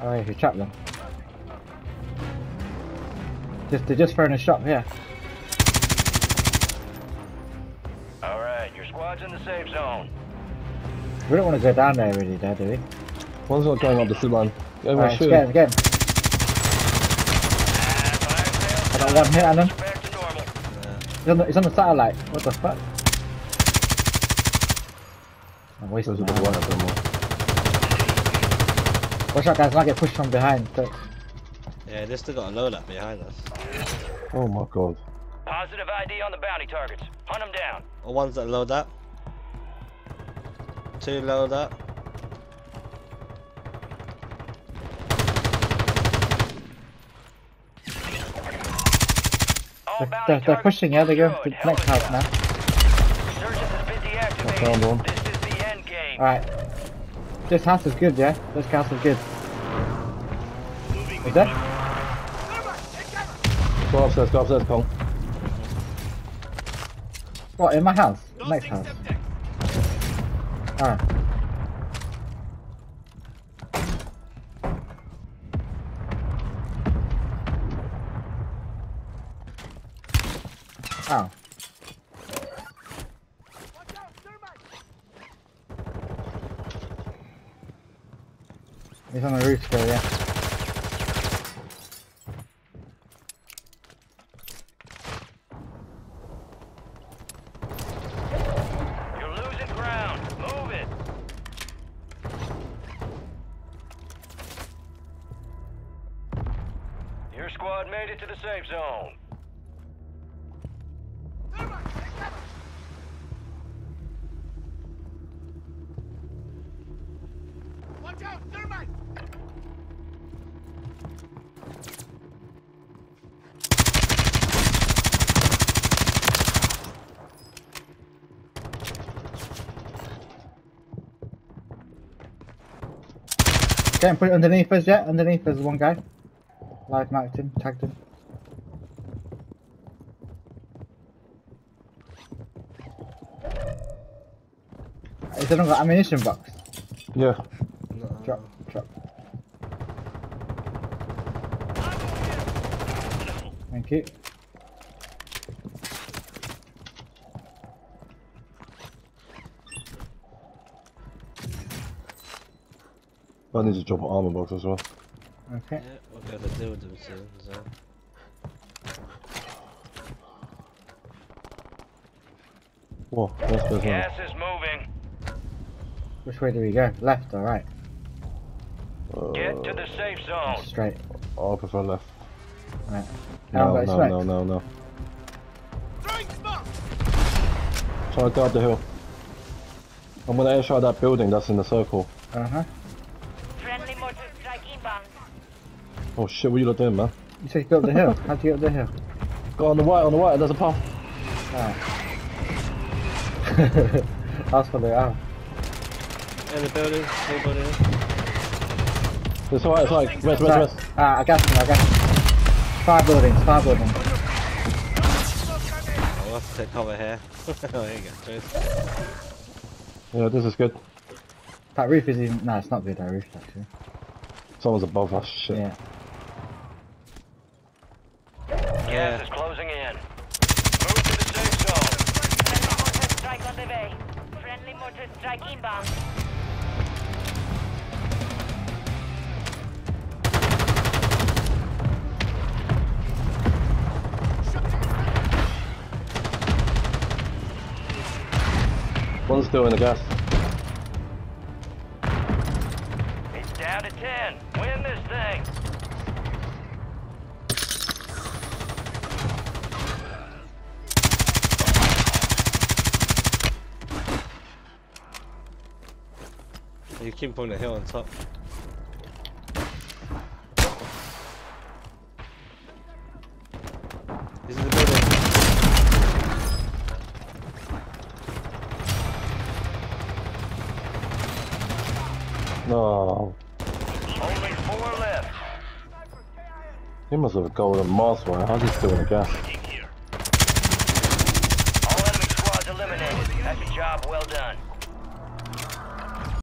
Oh, yeah, he trapped them. Just, they're just throwing a shot here. Alright, your squad's in the safe zone. We don't want to go down there really, there, do we? One's not going up the slip line. Everyone Alright, shoot. get him, get him. Fire sales. I got one hit on him. Back to normal. He's on the, he's on the satellite. What the fuck? I'm wasting a bit ammo. one up there more. Watch out guys, I get pushed from behind. So, Yeah, they still got a load up behind us. Oh my god. Positive ID on the bounty targets. Hunt them down. Or ones that load up. Two load up. They're, they're, they're pushing, yeah, they go to destroyed. the next house now. Resurgence has been I found deactivated. one. This is the end game. Alright. This house is good, yeah? This house is good. Is that? Go upstairs, go upstairs, Kong. What, in my house? Next house. Alright. Oh. He's on the roof still, yeah. You're losing ground. Move it. Your squad made it to the safe zone. Get him, put it underneath us, yeah? Underneath us, one guy. Live marked him, tagged him. Is not got ammunition box? Yeah. No. Drop, drop. Thank you. I need to drop an armor box as well. Okay. Yeah, we'll be able to deal with them soon. So. Whoa, that's better. Gas is moving. Which way do we go? Left or right? Get to the safe zone. Straight. I prefer left. Right. No, but it's no, no, no, no. Try to guard the hill. I'm gonna airshot that building that's in the circle. Uh huh. Friendly mortar strike inbound. Oh shit, what are you lot doing, man? You said you go up the hill. How'd you get up the hill? Go on the right, on the right, there's a path. Alright. That's for the out. In the building, full building. It's alright, it's alright. Rest, rest, rest. Ah, I got him, I got him. Five buildings, five buildings. Oh, we'll have to take cover here. oh, there you go, Trace. Yeah, this is good. That roof is even. No, it's not good, that roof, actually. It's always above us, shit. Yeah. Yeah. Gas is closing in. Move to the safe zone. Friendly mortar strike on the way. Friendly mortar strike inbound. One's still in the gas. To 10. Win this thing. You keep on the hill on top. He's in the building. No. He must have a golden mask right. How's he still in the gas? All enemy squads eliminated. That's a job well done.